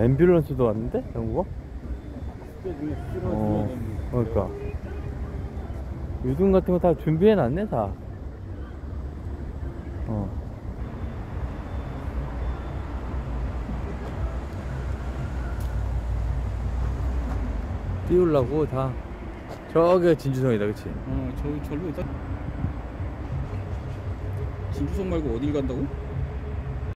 앰뷸런스도 왔는데? 영국어? 어, 그러니까. 유등 같은 거 다 준비해놨네, 다. 어. 띄우려고 다. 저게 진주성이다, 그치? 어, 저기 절로 있다. 진주성 말고 어딜 간다고?